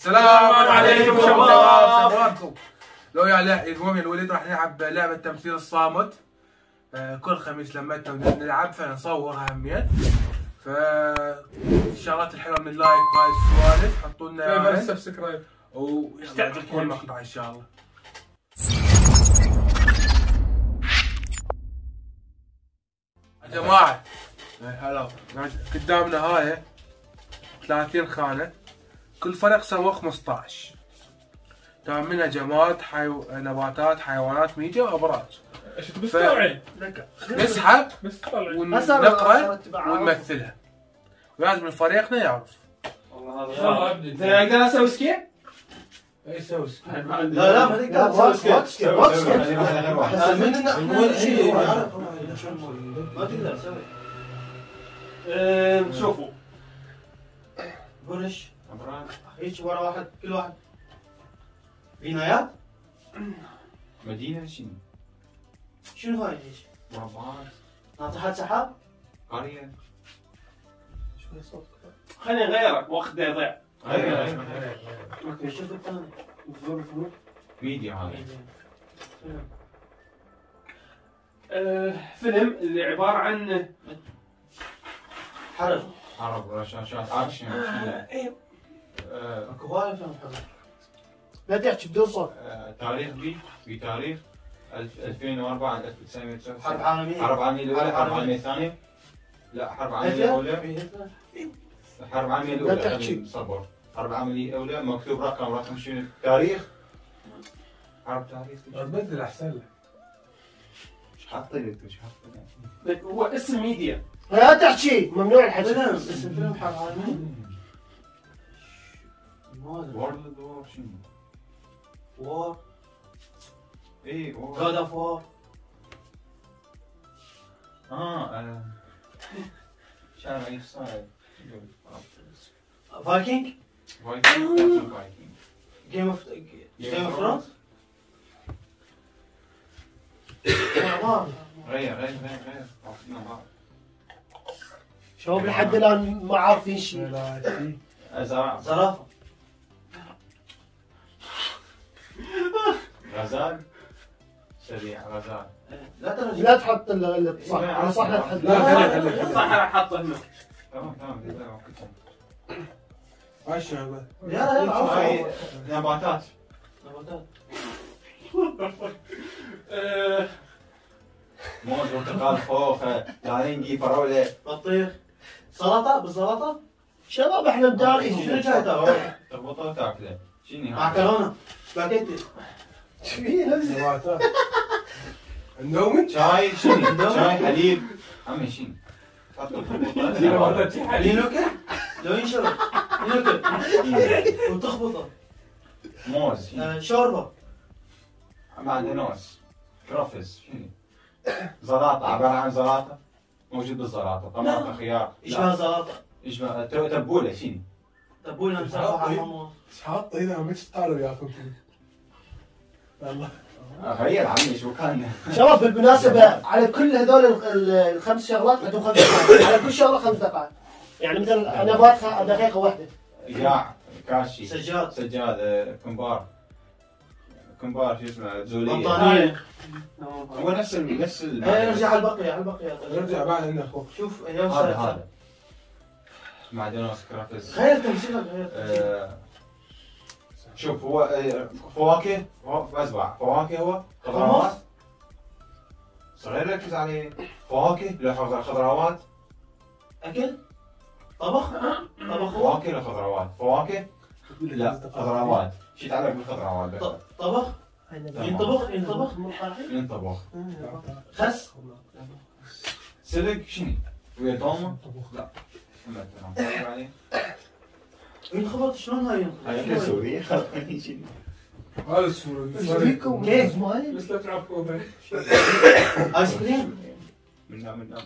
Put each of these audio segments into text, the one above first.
السلام عليكم شباب شباب. شبابكم لو يا لا المهم يا الوليد راح نلعب لعبة تمثيل الصامت. آه، كل خميس لما نلعب فنصورها همين ف الشغلات الحلوة من ال like وهاي السوالف حطوا لنا. subscribe ويلا نعطيكم المقطع إن شاء الله. يا جماعة هلا. قدامنا هاي 30 خانة. كل فريق سوى 15 تمام منها جماد حيو... نباتات حيوانات ميجا وابراج ف-؟ نسحب ونقرأ ونمثلها. ولازم من فريقنا يعرف يلا. أبدي. أقدر أسوي skip؟ أي سوي لا لا ما تقدر. تسوي skip ما تقدر تسوي شوفوا. قولش هيك ورا واحد كل واحد. بنايات مدينة شنو؟ شنو هاي هيك؟ مربعات. ناطحات سحاب؟ قرية. خليني نغيرك وقت دا يضيع غير غير. okay شوف الثاني مفهوم ميديا هذه أه، فيلم اللي عبارة عن حرب. حرب رشاشات أكشن. إيه. آه، أكو هواي افلام حرب لا تحكي بدون صوت. آه، تاريخ بي في تاريخ ألف- 2004 حرب 1999 عالمية حرب عالمية الأولى حرب حرب عالمية. عالمية الثانية. لا حرب عالمية هتلر؟ الأولى. في هتلر؟ حرب عالمية لا الأولى تحكي. صبر حرب عالمية الأولى مكتوب رقم رقم شنو؟ تاريخ. حرب تاريخ. بدل احسن لك. إيش حاطين أنتم إيش حاطين؟ هو اسم ميديا. لا تحكي. ممنوع الحكي. اسم فيلم حرب ادري World War شنو؟ war اي war God of War آه آه. شارع إيش صاير؟ فايكنج Viking Viking Game of Game of Thrones غير غير غير غير بعض. شباب لحد الآن ما عارفين شيء. زراعة غزال؟ سريع غزال. لا ترى لا تحط ال- ال- صح على صح لا تحط. لا،. صح راح احطه هنا تمام تمام الشغله يلا يلا. نباتات. نباتات. آه، موز برتقال خوخة نارنجي فراولة. بطيخ. سلطة بالسلطة شباب إحنا مدارين شنو جاي تاكل؟ تربطه وتاكله معكرونة سباجيتي نفس نباتات النومن شاي شنو؟ شاي حليب عمي الخلطة. لينوكا لو ينشرب لينوكا وتخبطه موز شوربة معدنوس كرفس شنو؟ زلاطة عبارة عن زلاطة موجود بالزلاطة طماطم خيار يشبه سلطة يشبه تو- تبولة شنو؟ تبولنا مسافة على حمص إيش حاط اذا ما تشتغلوا وياكم والله غير عمي شو كان؟ شباب بالمناسبة على كل هذول ال- ال- الخمس شغلات عندهم خمس دقائق. على كل شغلة خمس دقائق. يعني مثلا أنا باخذ دقيقة واحدة. ياع كاشي. سجاد. سجادة كمبار. كمبار شو اسمه زولية. بطانية. هو نفس نفس نرجع على البقية على البقية. نرجع بعد عندنا أخوك. شوف يا هذا. كرفس غير تمثيلك غير. آه، شوف هو آه، فواكه أسبع فواكه هو خضروات. صغير ركز عليه. فواكه له خضر- خضروات. أكل؟ طبخ؟ طبخ فواكه له خضروات فواكه لا خضروات. شو يتعلق بالخضروات. طبخ؟ ينطبخ ينطبخ ينطبخ خس؟ سلق؟ شنو؟ ويا؟ لا. ينخبط شلون هاي؟ هاي شلون؟ سوري هذا إيش فيكم؟ كيف؟ اسماعيل؟ بس لا تلعب كوبا ايس كريم منا منا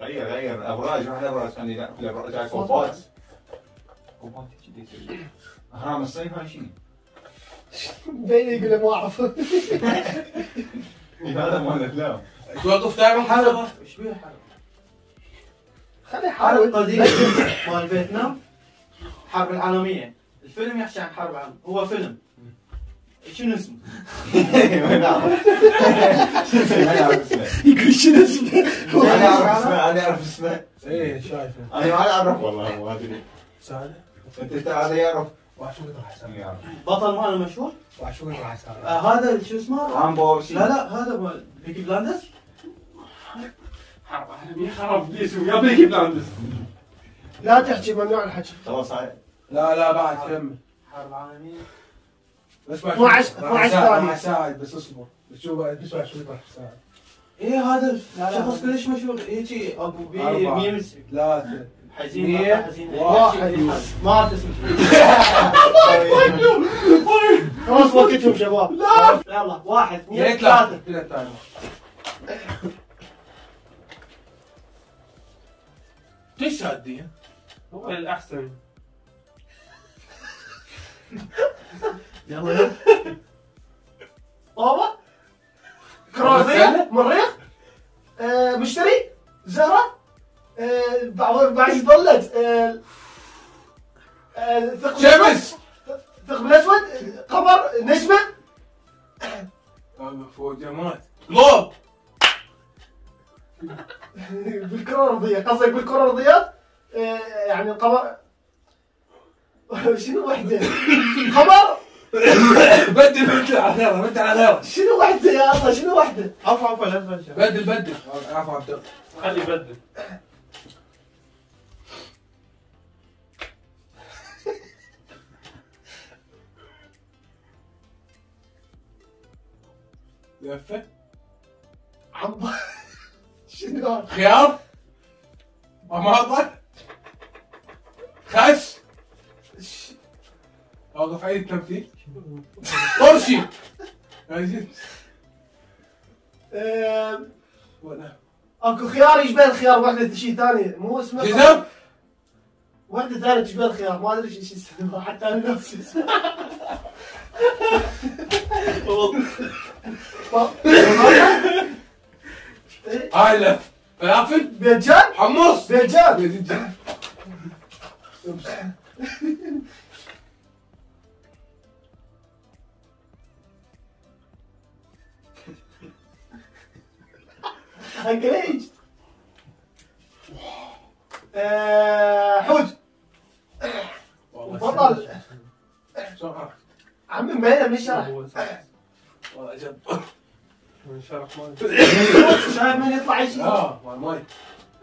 غير غير ابراج في الابراج هاي كوبات كوبات تسوي. اهرام الصين هاي شنو؟ بيني يقول ما اعرف هذا مال الافلام توقف تعمل حرب إيش بيه حرب؟ خلي حرب يحاول قديم مال فيتنام. الحرب العالمية. الفيلم يحكي عن حرب عالم هو فيلم. شنو اسمه؟ يقول شنو اسمه؟ أنا أعرف اسمه أنا أعرف اسمه. إيه شايفه. أنا ما أعرف. والله ما أدري. سهله أنت هذا يعرف بطل ماله مشهور؟ آه هذا شو اسمه؟ لا لا هذا بيكي بلاندرز؟ حرب. عالمية خرب اسمه يا بيكي بلاندرز لا تحكي ممنوع الحكي. خلاص هاي. لا لا بعد كمل. حرب. عالمية. بس بعد 12 راح 12 أساعد- ثانية. راح اساعد بس اصبر بس شو بعد؟ بس بعد شو راح اساعد إيه هذا لا، لا. شخص كلش مشهور؟ هيجي أبو بي. ميمس ثلاثة. حزين واحد. ما اسمه. خلاص وقتهم شباب. يلا واحد. اثنين ثلاثة. ثلاثة تشهد دي هو الأحسن. يلا يلا. طابة؟ كرازية مريخ؟ آه، مشتري؟ زهرة؟ آه، بعض إيش ظلت آه، آه، ثقب الأسود. شمس. ثقب الاسود قمر؟ نجمة؟ فوق جماعات لوب. بالكرة الأرضية قصدك بالكرة الأرضية يعني القمر شنو وحدة؟ قمر؟ بدل بدل على غيره بدل على غيره شنو وحدة يا الله؟ شنو وحدة؟ عفوا عفوا لا بدل بدل. عفوا عبد الله. خلي يبدل لفه عم شنو؟ خيار؟ طماطم خس أوقف عيد التمثيل. طرشي. ولا أكو خيار يشبه الخيار وحدة شيء ثاني مو اسمه جزم وحدة ثانية تشبه الخيار. ما أدري شو شو اسمه حتى أنا نفسي اسمه. إيه؟ هاي لف فلافل بيجان؟ حمص. بيجان. بيجان. انجليج آه، حوت بطل؟ عمي من الشرح والله من شرح مالي شايف من يطلع شيء آه مال ماي.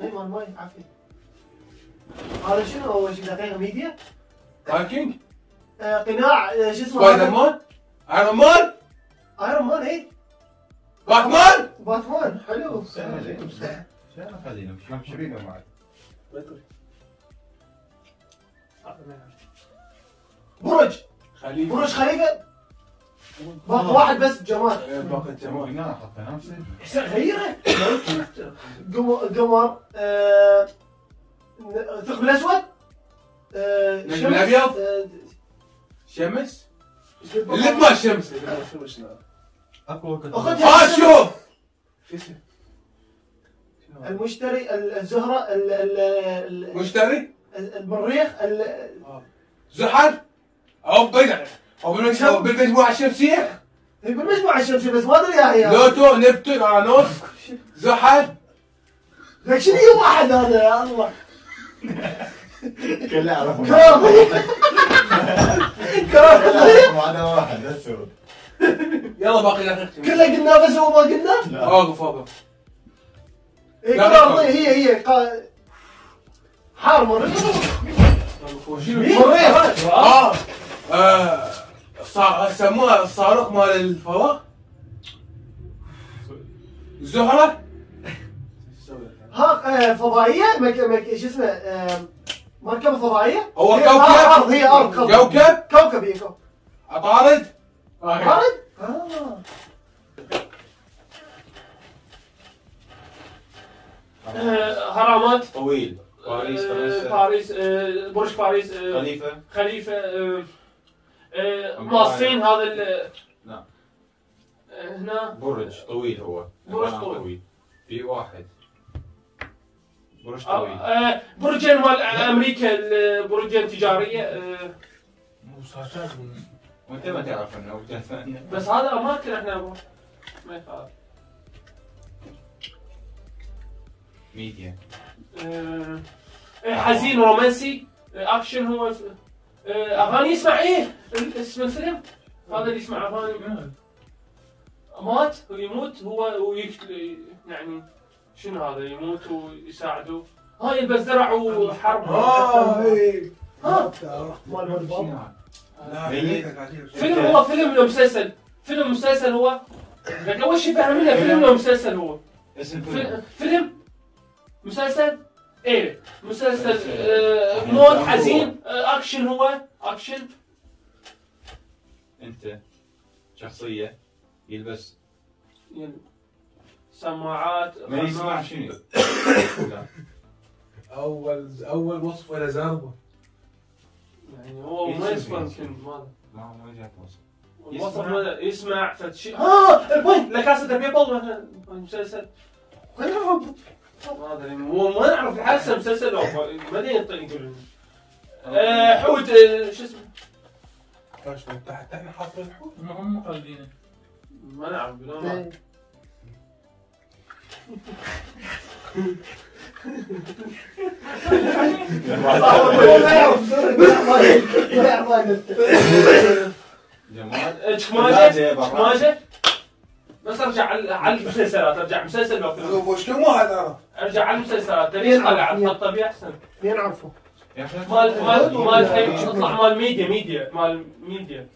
اي مال ماي عافية. هذا شنو؟ اول شيء دقيقة ميديا؟ فايكنج آه، قناع آه، شو اسمه سبايدر؟ مان. آيرون مان. آيرون مان اي باتمان. باتمان حلو. شنو خلينا مشرينا معك برج خليفه برج خليفة. باقي واحد بس جمال إيه، باقي الجمال قلنا حتى نفسه حسين غيره قمر قمر ثقب الأسود آه، نجم شمس، الأبيض؟ آه، شمس؟ اللي؟ ما الشمس لا. اكو وقت آه شوف؟ المشتري ال- الزهرة ال- ال- ال- مشتري؟ ال- المريخ ال- زحل؟ أو بدع أو بالمجموعة- أو بالمجموعة الشمسية هي بالمجموعه الشمسيه بس ما ادري يا هي لوتو نبتون اورانوس زحل لك شنو هي واحد هذا يا الله كله اعرفه معنا واحد بس هو يلا باقي تختم كله قلنا بس هو ما قلنا لا اوقف اوقف هي هي حار مريخ شنو؟ آه آه، سموها الصاروخ مال الفضاء زهرة ها آه، فضائية مك مك شو اسمه آه، مركبة فضائية هو هي كوكب؟ أرض هي أرض. كوكب كوكب هي كوكب عطارد. عارض؟ آه. هرمات طويل باريس فرنسا باريس برج باريس آه، خليفة آه،. مال هذا ال-. آه، هنا. برج طويل هو. برج طويل. في واحد. برج آه، طويل. آه، برجين مال أمريكا البرجين التجاريه آه، مسلسلات وانت ما تعرف إنه وجهه ثانية بس هذا أماكن إحنا ما يخالف. ميديا آه، إيه، حزين رومانسي. أكشن هو. اغاني يسمع إيه اسم الفيلم؟ هذا اللي يسمع اغاني مات ويموت هو ويكت... يعني شنو هذا؟ يموت ويساعده. ها يلبس درع وحرب آه اي ها. فيلم هو فيلم ولا مسلسل فيلم مسلسل هو. لكن أول شيء فهمنا فيلم ولا مسلسل هو. اسم في- فيلم. فيلم مسلسل. إيه مسلسل آه، موت حزين آه، أكشن هو أكشن. أنت شخصية يلبس سماعات ما يسمع شنو. أول أول وصف ولا زربه يعني هو ما يسمع. يمكن ما ما ما جات وصف. الوصف يسمع. ما- يسمع فد شيء ها ال point La Casa de Papel مثلا مسلسل. ما أدري. مو ما نعرف حاسه مسلسل أو بعدين آه، حوت آه، شو اسمه؟ إيش تحت إحنا حاطين الحوت؟ هم مقلدينه ما نعرف ما- إيه. هو ما يعرف بس ارجع على على المسلسلات ارجع مسلسل شوفوا شنو ما هذا. ارجع على المسلسلات. تبي طلع تحط طبيعي احسن يا أخي. مال مال مال اطلع مال media media مال ميديا.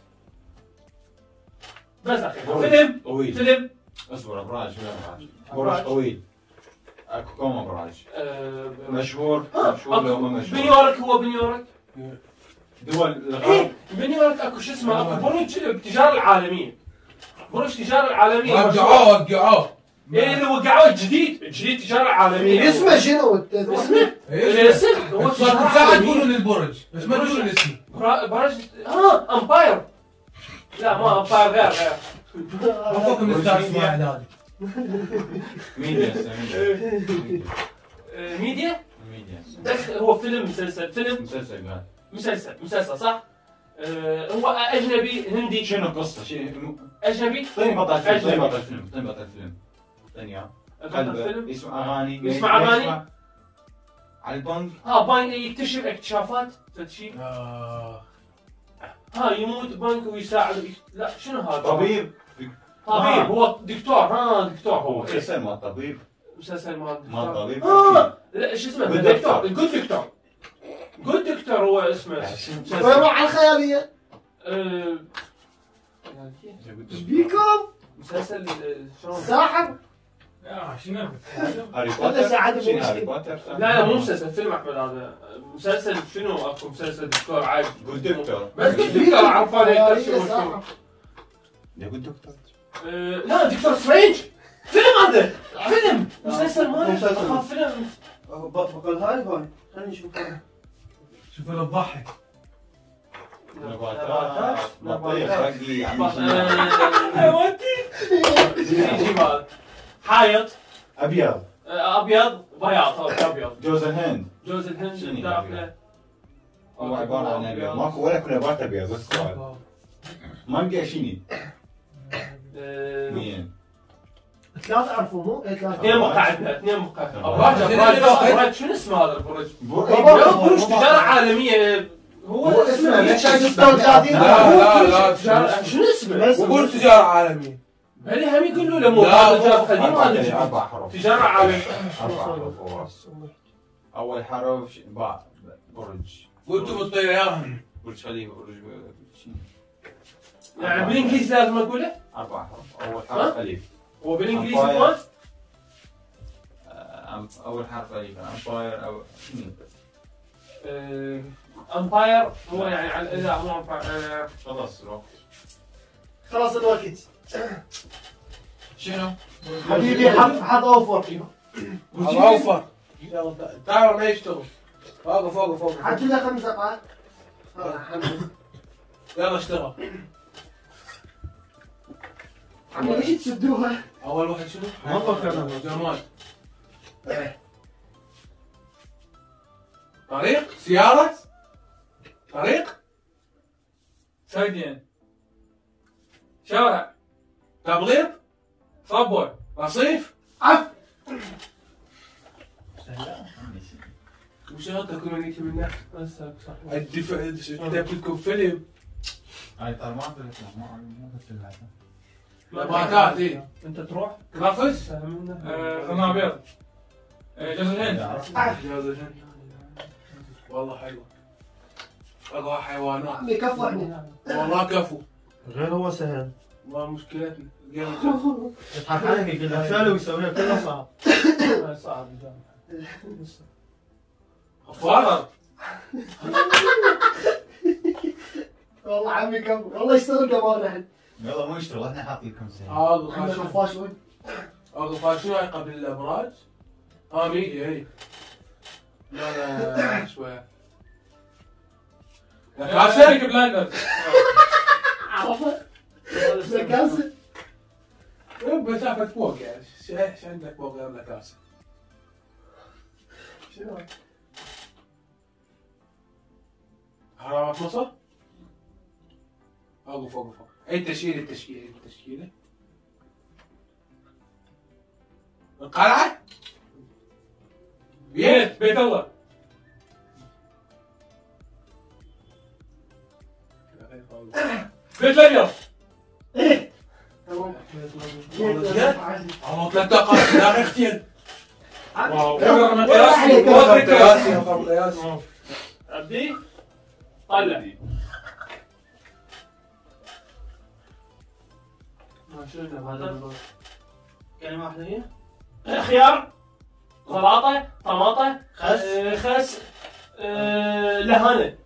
بس أخي فيلم طويل فيلم. اصبر ابراج ابراج طويل اكو كم ابراج آه، مشهور آه، مشهور لو مشهور بنيويورك هو بنيويورك دول الغرب. بنيويورك أكو شو اسمه أكو برج التجاره العالميه برج التجاره العالمية. مشهور. وقعوه وقعوه إيه اللي وقعوه؟ الجديد الجديد التجاره العالميه اسمه شنو؟ اسمه. إيش الاسم هو بس التجاره ساعة العالميه تقولون البرج. بس ما تقولون الاسم. برا- برج آه Empire. لا ما Empire غير غير مفكر من اعدادي media. media. media. هو فيلم مسلسل. فيلم. مسلسل مسلسل مسلسل صح؟ آه، هو أجنبي هندي. شنو القصة؟ شنو أجنبي. طيب بطل فيلم أجنبي. بطل فيلم طيب بطل فيلم. ثانية بطل قلبه فيلم. يسمع أغاني يسمع؟ يسمع على البنك. ها باين يكتشف اكتشافات فد شيء آه. ها يموت بنك ويساعد. لا شنو هذا؟ طبيب. طبيب. هو دكتور. ها دكتور هو. مسلسل مال طبيب. مسلسل مال مال. طبيب. آه. لا شو اسمه؟ دكتور Doctor. جود دكتور Good Doctor هو اسمه مسلسل. ويروح على الخيالية. إيش بيكم؟ مسلسل آه، شلون؟ ساحر؟ شنو؟ ساعد بوتر؟ لا لا مو مسلسل فيلم أحمد هذا. مسلسل شنو؟ أكو مسلسل دكتور عادي Good Doctor بس قلت دكتور يكتشف شنو. Good Doctor آه، لا Doctor Strange. فيلم هذا فيلم. مسلسل ما مسلسل. فيلم. بقول هاي هاي خليني أشوف. شوف أنا تضحك نباتات. بطيخ نباتات. رقي عم آه، يجي مال حايط. أبيض. آه، أبيض. بياض أبيض. جوز الهند. جوز الهند شنو هو عباره عن أبيض. ماكو ولا كل نبات أبيض بس سؤال. مانجا شنو؟ آه، مين؟ ثلاث عرفوا مو؟ إيه، اثنين مقاعدنا اثنين مقاعد. ابراج شنو اسمه هذا؟ البرج؟ برج تجاره عالمية. هو اسمه اسمه ليش شايف اسمه 36 لا لا لا تجارة- شنو اسمه؟ وقول تجارة عالمية. هل هم يقولوا له مو لا، هذا مو- جاب قديم أربع حروف. أربع حروف. هو. أول حرف باء برج قلتوا بالطيران. برج خليفة برج؟ يعني بالإنجليزي لازم أقوله؟ أربع حروف. أول ها؟ حرف ألف هو بالانجليزي أمباير. كمان؟ آه، أم- أول حرف أو شنو؟ آه، امباير هو يعني على لا مو امباير آه، خلاص روح خلاص الوقت شنو؟ حبيبي حط حط أوفر أوفر تعال ما يشتغل فوق فوق فوق حط له خمس دقائق. يلا اشتغل عمي ليش تسدوها؟ اول واحد شنو؟ ما فكرنا. جمال طريق سيارة طريق سجن شارع تبغيض صبوة رصيف عف وش غلطك من يجي منه؟ بس صح الدفاع كتبت لكم فيلم هاي ترى ما له ما له نباتات اي أنت تروح؟ فهمنا آه، خنابير آه، جوز الهند. جوز الهند. والله حلوة. أقوى حيوانات. عمي كفو عني والله كفو. غير هو سهل. ما مشكلتنا. يضحك عليك يقول لك سهل ويسويها كلها صعب. صعب فرق والله عمي كفو. والله يشتغل قمر نحن يلا مو يشتغل إحنا حاطين لكم سنه اغلى عندنا خفاش وين اغلى شنو هاي قبل الابراج؟ آه ميديا اي لا لا شوية يا كاسر بيك بلايندرز عرفه كاسر مسافة فوق يعني إيش عندك فوق غير لكاسة؟ شنو هاي؟ هرمات مصر؟ اوقف اوقف اوقف اي تشكيلة التشكيلة اي التشكيلة القلعة؟ بيت بيت الله. بيت والله ثلاث دقائق يا أخي اختين واو. قياسي رقم قياسي عبدي طلع. كلمة واحدة هي؟ خيار سلطه طماطة خس خس. آه، لهانة.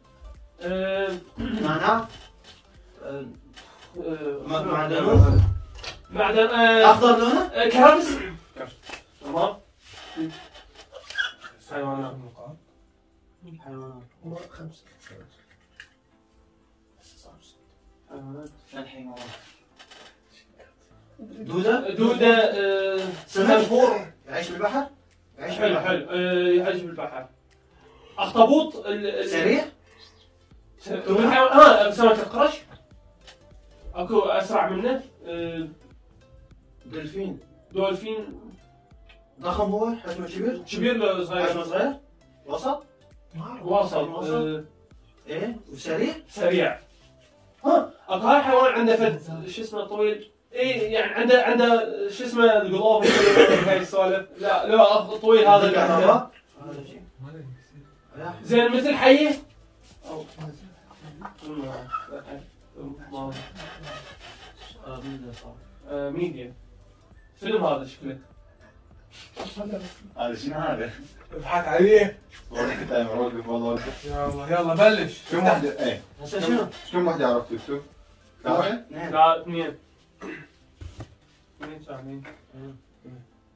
آه، نعناع آه، معدن. آه، اخضر لونه كرفس تمام. حيوانات. حيوانات. خمسة حيوانات. الحين دودة دودة آه، سمك فور يعيش بالبحر؟ يعيش حلو بالبحر. حلو. آه، يعيش بالبحر. أخطبوط ال- سريع؟ من حيوان ها سمكة القرش أكو أسرع منه. آه، دلفين دولفين. ضخم هو حجمه كبير؟ كبير لو حجمه صغير؟ صغير وسط. واصل وسط. آه، إيه وسريع؟ سريع. ها. أكو هاي حيوان عنده فد شو اسمه طويل؟ اي يعني عنده عنده شو اسمه القلوب هاي السوالف. لا لا طويل هذا اللي عنده كهرباء. زين مثل حيه ميديا. فيلم هذا شكله هذا شنو هذا؟ ابحث عليه. والله. يلا يلا بلش. كم واحدة؟ إيه. شنو؟ كم واحدة عرفت تكتب؟ ثلاثة؟ لا اثنين.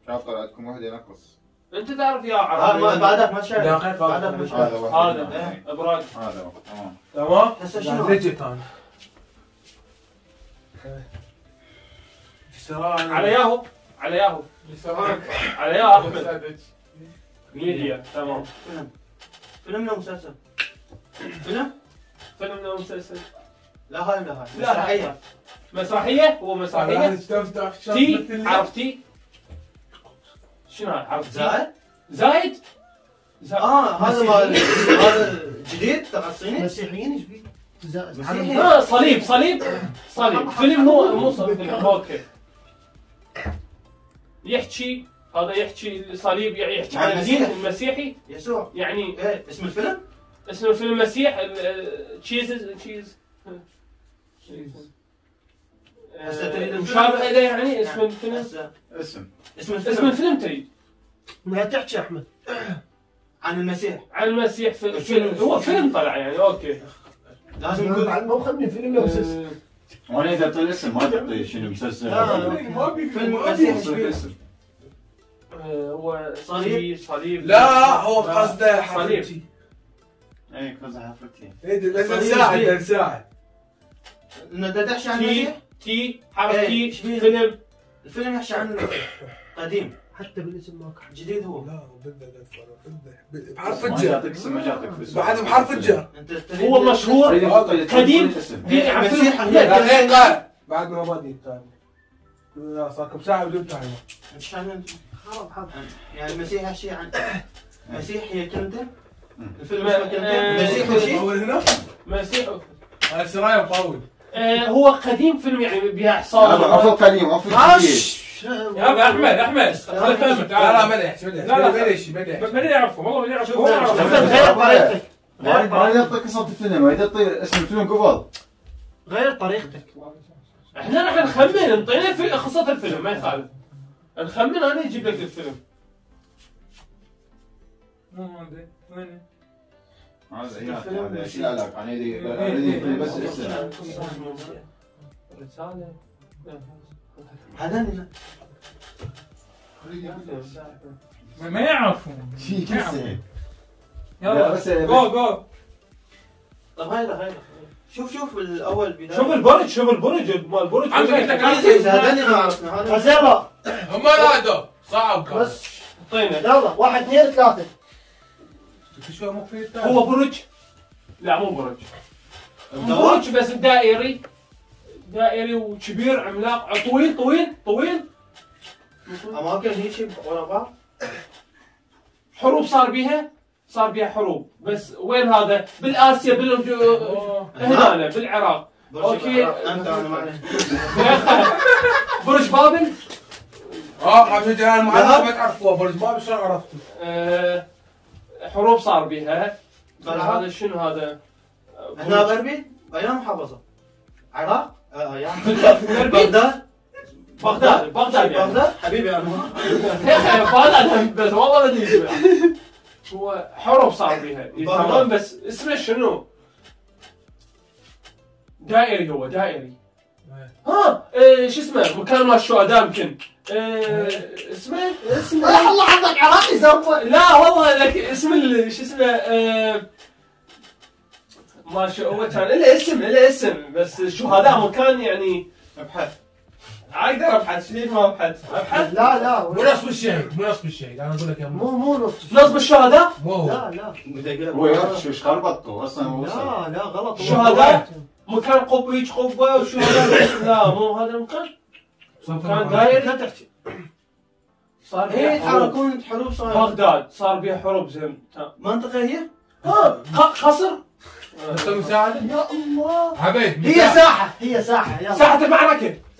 شاف طلعتكم واحدة نقص انت تعرف يا عربي بعدك ما دقيقة بعدك ما. تشارك هذا واحد. هذا إيه. ابراج هذا واحد تمام. تمام؟ هسه شنو؟ لجت أنا على ياهو على ياهو. على يا احمد ميديا تمام. فيلم فيلم ولا مسلسل؟ فيلم؟ فيلم لو مسلسل؟ لا هاي لا هاي. لا مسرحية. مسرحية؟ هو مسرحية؟ T T عرفت T شنو عرفت؟ زايد؟ زايد؟ آه هذا مال هذا جديد تبع الصيني؟ مسيحيين إيش بيه؟ آه صليب صليب صليب. فيلم مو مو صليب okay. يحكي هذا يحكي صليب يعني يحكي عن الدين المسيح. المسيحي. يسوع. يعني إيه اسم الفيلم؟ اسم الفيلم مسيح تشيز تشيز هسه تريد الفيلم؟ مشابه اليه يعني اسم الفيلم اسم اسم اسم الفيلم الفيلم تريد ما تحكي أحمد. عن المسيح. عن المسيح في فيلم هو فيلم طلع يعني okay. لازم نقول بعد ما مخمن فيلم مسلسل آه، وأنا إذا اعطي الاسم ما تعطي شنو مسلسل. لا. فيلم مسيح وصف الاسم آه، هو صليب. صليب لا هو قصده. حفلتي. اي كذا حفلتي. إيه ده صليب نساعد شبيه. نساعد إنه دا تحكي عن تي المسيح تي حرف إيه، تي شبيه. فيلم الفيلم يحكي عن قديم. حتى بالاسم ماكو حد. جديد هو. لا بده بحرف ما الجر. ما بعد بحرف الجر. هو مشهور قديم. دي عم مسيح فيلم- دقيقة. بعد ما بدي الثاني لا صار كم ساعة بدون تايمر يعني المسيح شيء عن مسيح هي كلمته. الفيلم ما- اسمه كلمته مسيح هو شيء؟ أول هنا؟ مسيح. أنا سرايا مطول. هو قديم فيلم يعني بها هذا حصان عفوا قديم عفوا جديد يا ابا أحمد أحمد خليني افهمك لا لا ملح ملح لا، لا. ملح ملح ماني اعرفه والله شوف، يعرفه. غير طريقتك. ما ما يعطيك قصة الفيلم ما يعطي اسم الفيلم قبل. غير طريقتك. إحنا راح نخمن نعطينا في قصة الفيلم ما يخالف. نخمن أنا أجيب لك الفيلم. مو عندي. وين هذا لا لا أنا يدي يدي بس اسم رسالة. هذا ما- شيء كسر. لا، يلا بس- جو جو طب هاي هاي شوف شوف الأول بداية شوف البرج شوف البرج مال البرج عندك أنت هذا اللي ما عرفنا هذا. بس هم نادوا صعب. كان بس. اعطينا يلا واحد اثنين ثلاثة. شو هو برج لا مو برج برج بس دائري دائري وكبير عملاق طويل طويل طويل اماكن هي شيء ورا بعض حروب صار بيها صار بيها حروب بس وين هذا بالاسيا بال هنا بالعراق أنا أعرف. برج بابل آه الجلال المعلق ما تعرفوه برج باب شلون عرفته؟ حروب صار بيها طلع. هذا شنو هذا؟ هنا غربي أيام محافظه عراق آه، بغداد. بغداد بغداد يعني. بغداد. حبيبي أنا. يا أخي بغداد بس والله ما أدري هو حروب صار بيها تمام بس اسمه شنو؟ دائري هو دائري. ها إيه شو اسمه؟ مكان مال الشهداء يمكن إيه اسمه؟ اسمه يا الله عندك عراقي زرقاء لا والله لك اسم ال- شو اسمه؟ ما شو هو كان له اسم له اسم بس الشهداء مكان يعني أبحث. أقدر أبحث؟ ليش ما أبحث؟ أبحث؟ لا لا. مو نصب الشيء مو نصب الشيء أنا أقول لك يا مو. مو مو نص نصب الشهداء؟ مو لا لا. هو يعرف شو إيش خربطته أصلا لا لا غلط. شهداء؟ مكان قبه هيك قبه وشهداء لا مو هذا المكان؟ كان داير؟ لا تحكي. صار بيها حروب. يتحركون حروب صار. بغداد صار بيها حروب زين. تمام. منطقة هي؟ ها ق- قصر أنت مساعدة؟ يا الله. عبيد هي. ساحة هي ساحة يلا. ساحة المعركة.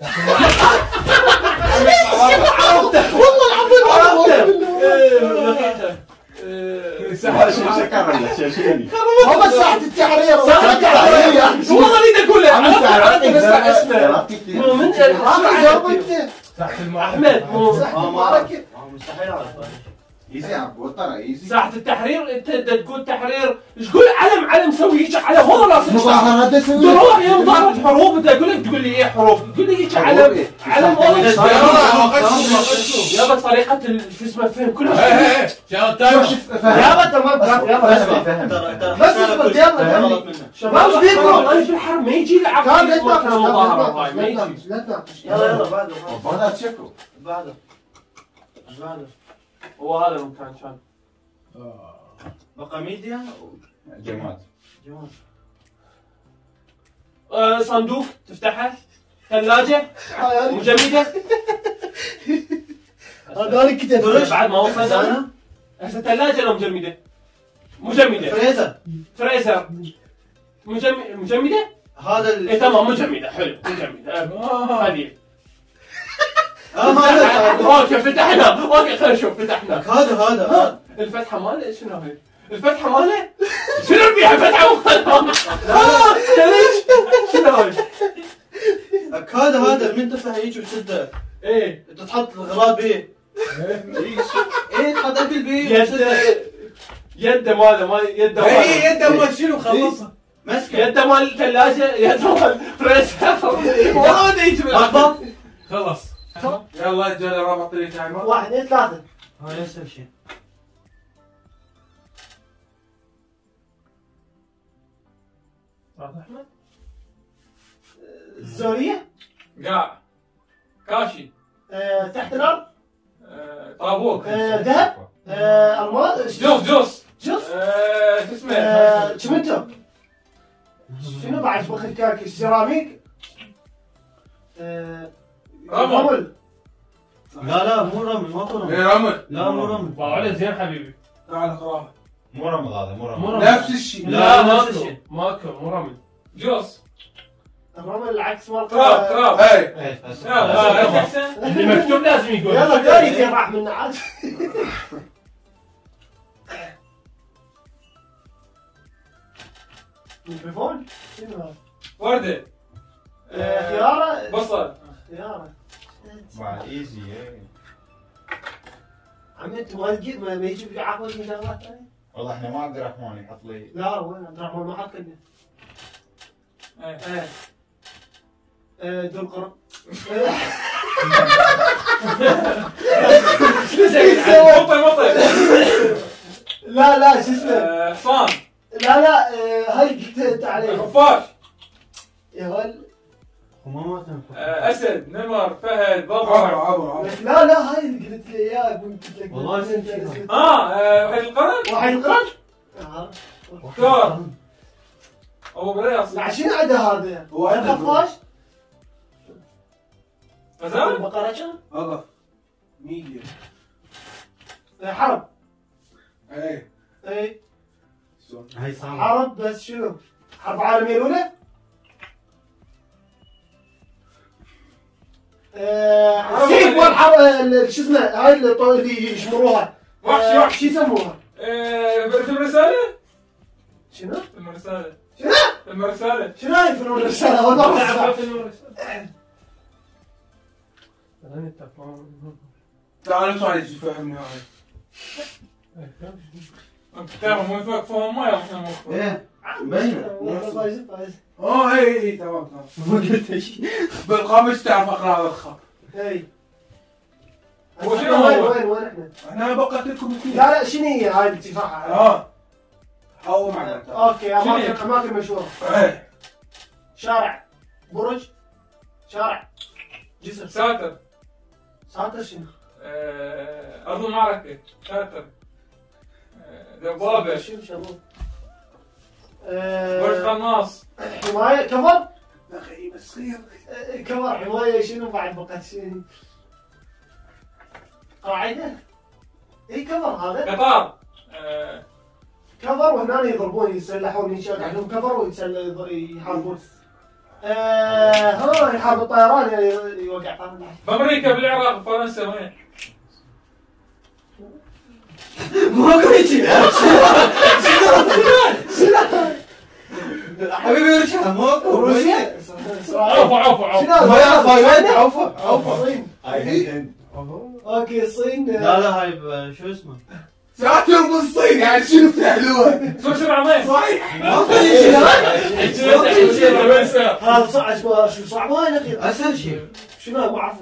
والله العظيم. عرفته. شيء هو ساحة التحرير ساحة التحرير عرفت من أحمد ساحة مستحيل اعرف ساحة التحرير أنت تقول تحرير. تقول علم علم سوي هيك علم والله راسك سوي تروح يوم ضارب حروب انت أقول لك تقول لي إيه حروب؟ تقول علم علم يابا طريقة ال- شو اسمه فهم كل شيء يابا تمام. يابا فهم اسمع بس اصبر يلا. غلط يلا. منه شباب إيش بيكم؟ أنا في الحرب ما يجي لي عقل لا ما تناقش ما لا تناقش لا تناقش. يلا يلا بعده بغداد شكو بعده. بعده. هو هذا المكان كان بقى ميديا؟ جماعات جمال آه، صندوق تفتحه. ثلاجة هذول مجمدة هذول كتب بعد ما وصلنا خزانه هسه ثلاجة لو مجمدة. مجمدة. فريزر. فريزر. مجم... مجمدة؟ هذا اي تمام مجمدة. حلو مجمدة. آه، هذه آه هذا okay فتحنا. okay خلينا نشوف فتحنا. هذا هذا. الفتحة ماله؟ شنو هاي؟ الفتحة ماله؟ شنو فيها فتحة ماله؟ آه، ليش؟ شنو هاي؟ هذا هذا من تفتح هيك وتسده إيه. أنت تحط الغراض بيه. إيه. تحط اكل بيه يد يد ماله ما يد اي ماله. يده ما شنو؟ خلصها. مسكة. يد مال ثلاجة يد مال فريزر والله ما اطبخ خلص. يلا جل رابط لي timer واحد اثنين ثلاثة. هاي نفس الشيء احمد السورية قاع كاشي. آه، تحت الأرض؟ آه، طابوق آه، ذهب؟ آه، الماس جوس جوس. جوس؟ شو اسمه؟ شمنتو. شنو بعد؟ باخذ كاكي سيراميك؟ رمل. رمل. لا لا مو رمل ماكو إيه رمل. رمل. لا مو رمل. باوعلك زين حبيبي. تعال اقراها مو رمض هذا مو رمل. نفس الشيء. لا ماكو الشيء. ماكو مو رمل. جوس. الرمل العكس مال تراب تراب. اي إيه، احسن اللي مكتوب لازم يقول. يلا كان راح من عاد ميكروفون؟ شنو؟ وردة. آه، خياره بصل. خياره مع ايزي إيه. عمي أنت ما تجيب ما ما يجيب عقلك من شغلات ثانية؟ والله إحنا ما عبد الرحمن يحط لي. لا وين؟ عبد الرحمن ما حط إيه. إيه. آه، ذو القرن لا لا شو اسمه آه، حصان لا لا آه، هاي قلت انت عليه خفاش يا ول وما ما تنفع آه، اسد نمر فهد ضبع عبر عبر لا لا هاي اللي قلت لي اياه قلت لك والله. آه آه، وحيد القرن واحد القرن آه. دكتور ابو برياص لا شنو عنده هذا؟ هو هذا غزال البقرة شنو؟ اقف ميديا آه، حرب اي اي هاي صعبة حرب بس شنو؟ حرب عالمية الأولى؟ آه، عالمية. والحرب ال- شو اسمه هاي اللي يشمروها وحش آه، وحش شو يسموها؟ آه، فيلم رسالة شنو؟ فيلم رسالة شنو؟ فيلم رسالة شنو هاي فيلم الرسالة؟ تعرف الرسالة. تعال تعال فهمني هاي كتابة مو يفوق فهم ما إيه فايز آه اي اي تمام تمام ما قلت شيء بالقاموس تعرف اقرا هذا الخط اي هو شنو وين هو؟ وين وين إحنا؟ أنا بقيت لكم لا لا شنو هي هاي التفاحة؟ آه هو معنا أوكي اماكن؟ اماكن مشهورة إيه شارع برج شارع جسر ساتر ساتر شنو؟ آه، ارض المعركة ساتر دبابة شنو شنو؟ برج قناص حماية كفر؟ يا أخي بس؟ خير آه، كفر حماية شنو بعد بقت؟ شنو؟ قاعدة؟ اي كفر هذا. قطار آه، كفر وهنا يضربون يسلحون ينشغل عندهم كفر ويسل- يحاربون. آه ها يحارب الطيران يوقع. طيران بامريكا بالعراق فرنسا وين؟ قلت شيء. حبيبي ارجع ماكو روسيا؟ هاي وين؟ هذا؟ عوفه عوفة الصين. هاي هند أوكي الصين. لا لا هاي شو اسمه؟ ساتر بالصين يعني شنو تحلوه سوشي عمين صحيح ما قلت شيء هذا صعب شو شو يا أخي اسهل شيء شنو ما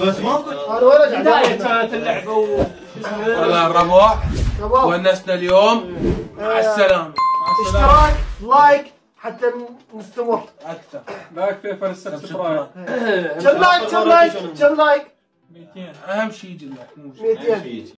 بس ما قلت هذا ولا بداية كانت اللعبة و والله الربع ونسنا اليوم. مع السلامة. اشتراك لايك حتى نستمر أكثر. لايك فيفا السبسكرايب كم لايك كم لايك كم لايك. 200 أهم شيء يجي لك مو شيء. 200 شيء